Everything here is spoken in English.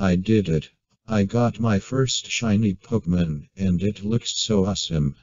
I did it. I got my first shiny Pokemon, and it looks so awesome.